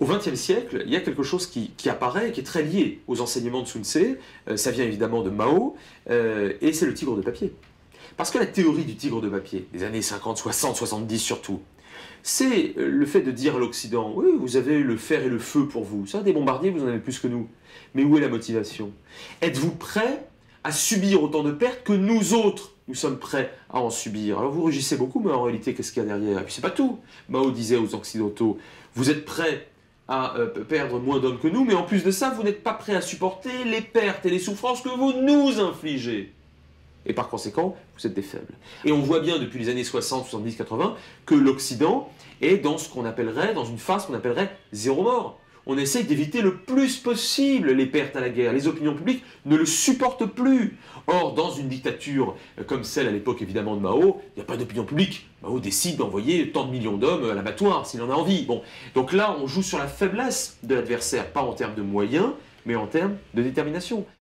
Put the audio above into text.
Au XXe siècle, il y a quelque chose qui, apparaît et qui est très lié aux enseignements de Sun Tse. Euh, ça vient évidemment de Mao, euh, et c'est le tigre de papier. Parce que la théorie du tigre de papier, des années 50, 60, 70 surtout, c'est euh, le fait de dire à l'Occident, oui, vous avez le fer et le feu pour vous, ça, des bombardiers, vous en avez plus que nous. Mais où est la motivation? Êtes-vous prêt à subir autant de pertes que nous autres nous sommes prêts à en subir? Alors vous rugissez beaucoup, mais en réalité, qu'est-ce qu'il y a derrière? Et puis c'est pas tout. Mao disait aux Occidentaux, vous êtes prêts à euh, perdre moins d'hommes que nous, mais en plus de ça, vous n'êtes pas prêts à supporter les pertes et les souffrances que vous nous infligez. Et par conséquent, vous êtes des faibles. Et on voit bien depuis les années 60, 70, 80 que l'Occident est dans ce qu'on appellerait, dans une phase qu'on appellerait zéro mort on essaye d'éviter le plus possible les pertes à la guerre. Les opinions publiques ne le supportent plus. Or, dans une dictature comme celle à l'époque évidemment de Mao, il n'y a pas d'opinion publique. Mao décide d'envoyer tant de millions d'hommes à l'abattoir s'il en a envie. Bon. Donc là, on joue sur la faiblesse de l'adversaire, pas en termes de moyens, mais en termes de détermination.